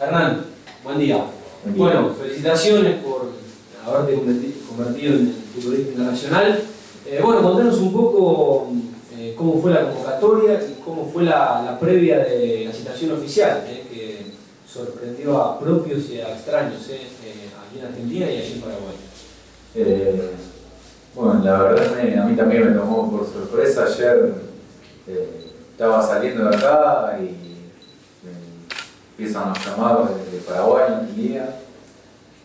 Hernán, buen día. Buen día. Bueno, felicitaciones por haberte converti- convertido en futbolista internacional. Eh, bueno, contanos un poco eh, cómo fue la convocatoria y cómo fue la, la previa de la citación oficial, eh, que sorprendió a propios y a extraños aquí en Argentina y allí en Paraguay. Bueno, la verdad me- a mí también me tomó por sorpresa. Ayer estaba saliendo de acá y empiezan los llamados de, de Paraguay.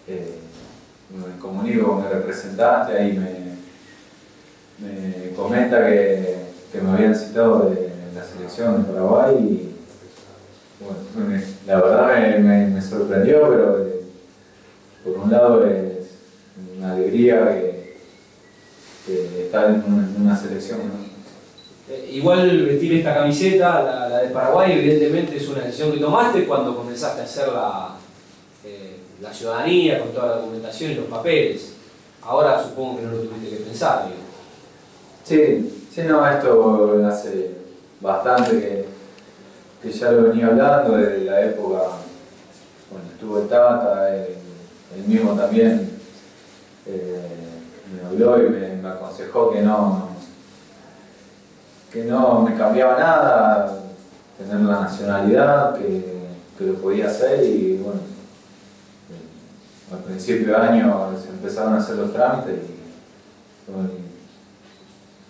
Eh, me comunico con el representante, ahí me, me comenta que, me habían citado de la selección de Paraguay y la verdad me, sorprendió, pero eh, por un lado es una alegría que, estar en una, selección. Eh, igual vestir esta camiseta, la, de Paraguay, evidentemente es una decisión que tomaste cuando comenzaste a hacer la, eh, la ciudadanía con toda la documentación y los papeles. Ahora supongo que no lo tuviste que pensar. digo. Sí, sí, no, esto hace bastante que, que ya lo venía hablando desde la época cuando estuvo el Tata, el mismo también eh, me habló y me aconsejó que no, que no me cambiaba nada, tener la nacionalidad, que, que lo podía hacer y bueno, al principio de año se empezaron a hacer los trámites y bueno,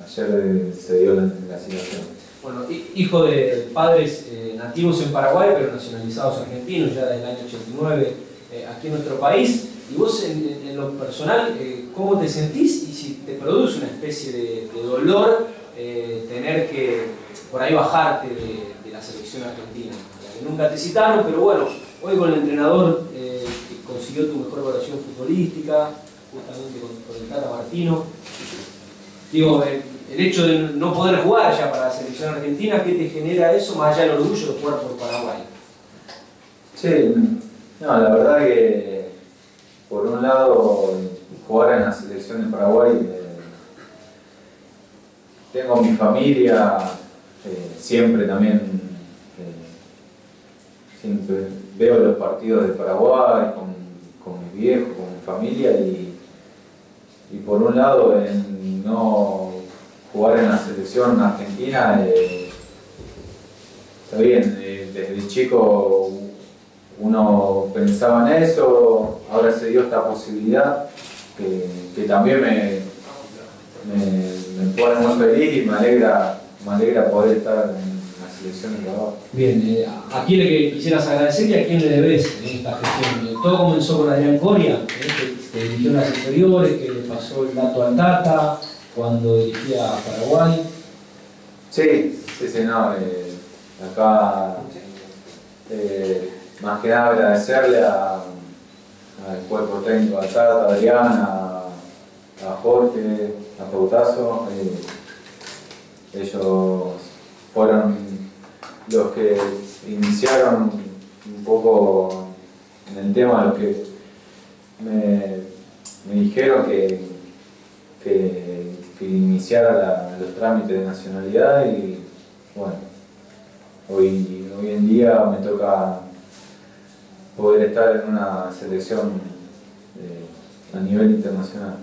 Ayer eh, se dio la, la situación. Bueno, hi- hijo de padres eh, nativos en Paraguay, pero nacionalizados argentinos ya desde el año 89 eh, aquí en nuestro país. Y vos, en- en lo personal, eh, ¿cómo te sentís y si te produce una especie de, de dolor eh, tener que por ahí bajarte de, la selección argentina? Nunca te citaron, pero bueno, hoy con el entrenador eh, que consiguió tu mejor evaluación futbolística, justamente con, con el Tata Martino. Digo, el, el hecho de no poder jugar ya para la selección argentina, ¿qué te genera eso más allá del orgullo de jugar por Paraguay? Sí, no, la verdad que por un lado jugar en la selección de Paraguay, eh, tengo mi familia, eh, siempre también, eh, siempre veo los partidos de Paraguay con, con mis viejos, con mi familia y, y por un lado en no jugar en la selección argentina, eh, está bien, desde chico uno pensaba en eso, ahora se dio esta posibilidad que también me, me, me pone muy feliz y me alegra, me alegra poder estar en la selección de Paraguay. Bien, eh, ¿a quién le quisieras agradecer y a quién le debes en esta gestión? Todo comenzó con Adrián Coria, eh, que, que dirigió las inferiores, que le pasó el dato al Tata cuando dirigía a Paraguay. Sí, sí, sí, no, eh, acá eh, más que nada agradecerle al cuerpo técnico, a Tata, a Adrián, a, Jorge, a Pautazo. ellos fueron los que iniciaron un poco en el tema, los que me, dijeron que, que, iniciara los trámites de nacionalidad y bueno, hoy, hoy en día me toca poder estar en una selección eh, a nivel internacional.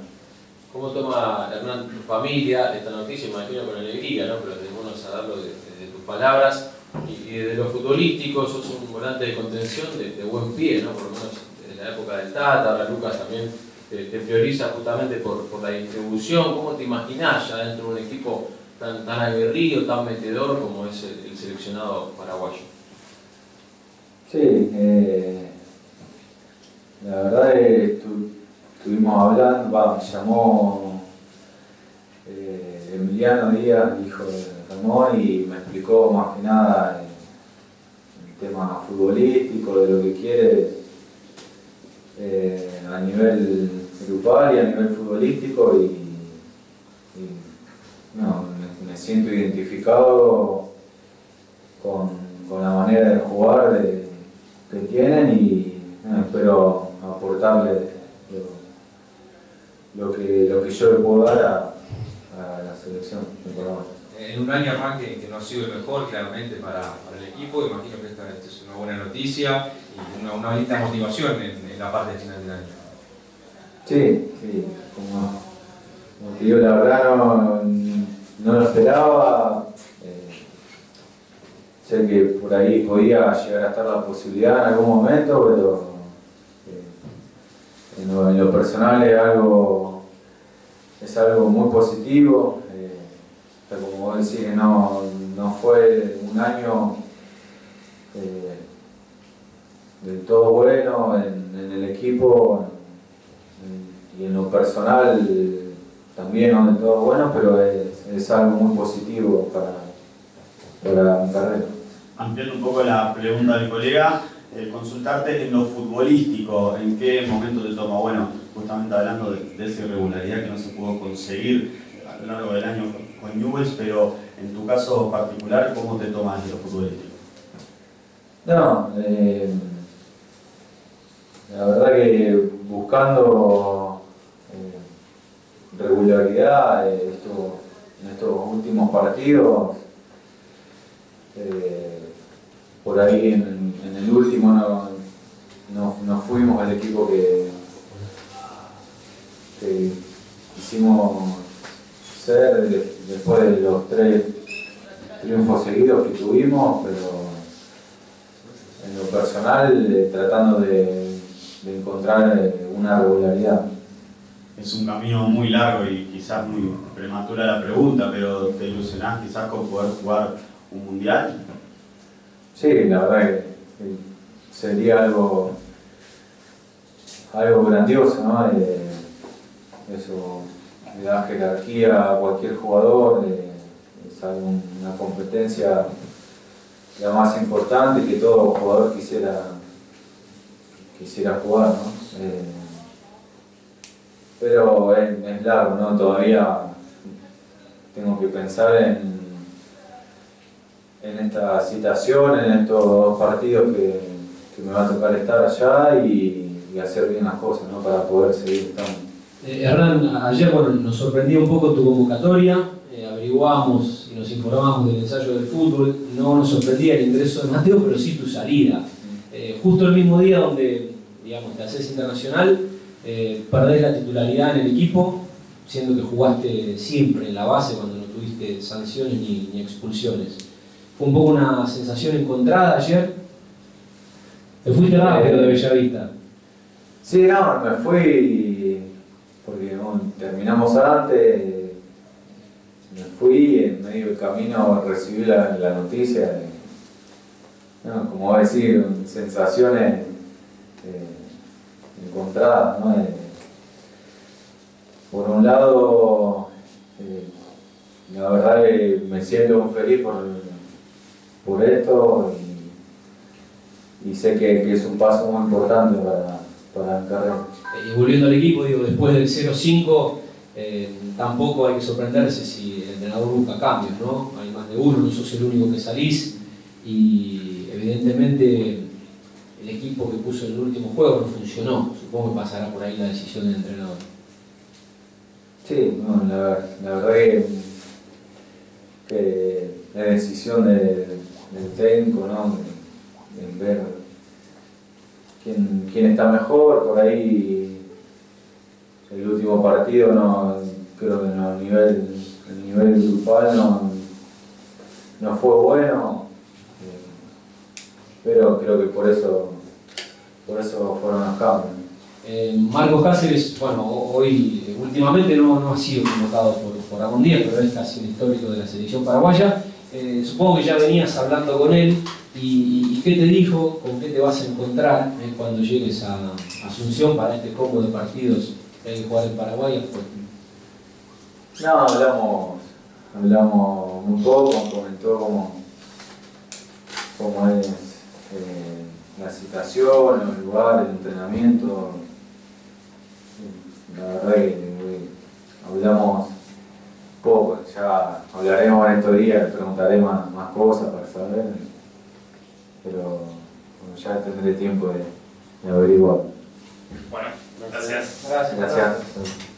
¿Cómo toma Hernán tu familia esta noticia? Imagino con alegría, ¿no? Pero es bueno saberlo de, de tus palabras y, y de lo futbolístico, sos un volante de contención de, buen pie, ¿no? Por lo menos desde la época del Tata, ahora Lucas también te, prioriza justamente por, la distribución. ¿Cómo te imaginás ya dentro de un equipo tan, aguerrido, tan metedor como es el, el seleccionado paraguayo? Sí, eh, la verdad es que estuvimos hablando, va, me llamó eh, Emiliano Díaz, hijo de Ramón, y me explicó más que nada el, el tema futbolístico, de lo que quiere eh, a nivel grupal y a nivel futbolístico, y, no, me, siento identificado con, con la manera de jugar que tienen y espero aportarle lo, que, lo que yo le puedo dar a, a la selección en un año más que, no ha sido el mejor claramente para, el equipo, imagino que esta, es una buena noticia y una, una linda motivación en, la parte final del año. Sí, sí, como, te digo, la verdad no, no lo esperaba. Eh, sé que por ahí podía llegar a estar la posibilidad en algún momento, pero eh, en, lo, personal es algo, es algo muy positivo. Eh, como vos decís, no, no fue un año del todo bueno en, el equipo y en lo personal también no del todo bueno, pero es, algo muy positivo para, para mi carrera. Ampliando un poco la pregunta del colega, eh, consultarte en lo futbolístico, ¿en qué momento te toma? Bueno, justamente hablando de, esa irregularidad que no se pudo conseguir a lo largo del año con Newells, pero en tu caso particular, ¿cómo te tomas lo futbolístico? No, eh, la verdad que buscando eh, regularidad en estos últimos partidos, por ahí en, el último no, fuimos el equipo que, que quisimos ser después de los tres triunfos seguidos que tuvimos, pero en lo personal tratando de de encontrar eh, una regularidad. Es un camino muy largo y quizás muy prematura la pregunta, pero ¿te ilusionás quizás con poder jugar un mundial? Sí, la verdad que sería algo, algo grandioso, ¿no? Eh, eso le da jerarquía a cualquier jugador, eh, es una competencia la más importante que todo jugador quisiera quisiera jugar, ¿no? Eh, pero es, largo, ¿no? Todavía tengo que pensar en, en esta situación, en estos dos partidos que, me va a tocar estar allá y, hacer bien las cosas, ¿no? Para poder seguir estando. Eh, Hernán, ayer nos sorprendió un poco tu convocatoria, eh, averiguamos y nos informábamos del ensayo del fútbol, no nos sorprendía el ingreso de Mateo, pero sí tu salida. Eh, justo el mismo día donde digamos, te haces internacional, eh, perdés la titularidad en el equipo, siendo que jugaste siempre en la base cuando no tuviste sanciones ni, expulsiones. Fue un poco una sensación encontrada ayer. Te fuiste rápido de Bellavista. Sí, no, me fui porque terminamos antes, me fui en medio del camino recibí la, la noticia. No, como va a decir, sensaciones eh, encontradas. ¿no? Por un lado, eh, la verdad que me siento muy feliz por, por esto y, sé que, es un paso muy importante para, para la carrera. Y volviendo al equipo, digo, después del 0-5, tampoco hay que sorprenderse si el entrenador busca cambios, ¿no? Hay más de uno, no sos el único que salís y evidentemente el equipo que puso en el último juego no funcionó. Supongo que pasará por ahí la decisión del entrenador. Sí, la, verdad que, que, la decisión del técnico, ¿no? En, ver quién, quién, está mejor, por ahí el último partido no creo que no, el nivel, el nivel grupal no, no fue bueno pero creo que por eso, por eso fueron los cambios. Eh, Marcos Cáceres, bueno, hoy últimamente no, no ha sido convocado por, por Ramón Díaz, pero es casi un histórico de la selección paraguaya. Eh, supongo que ya venías hablando con él y, qué te dijo, con qué te vas a encontrar eh, cuando llegues a Asunción para este combo de partidos que hay que jugar en Paraguay. No, hablamos, hablamos muy poco, comentó cómo, es eh, la situación, el lugar, el entrenamiento. La verdad que hablamos ya hablaremos en estos días, preguntaré más, cosas para saber, pero ya tendré tiempo de, de averiguar. Bueno, gracias. Gracias. gracias.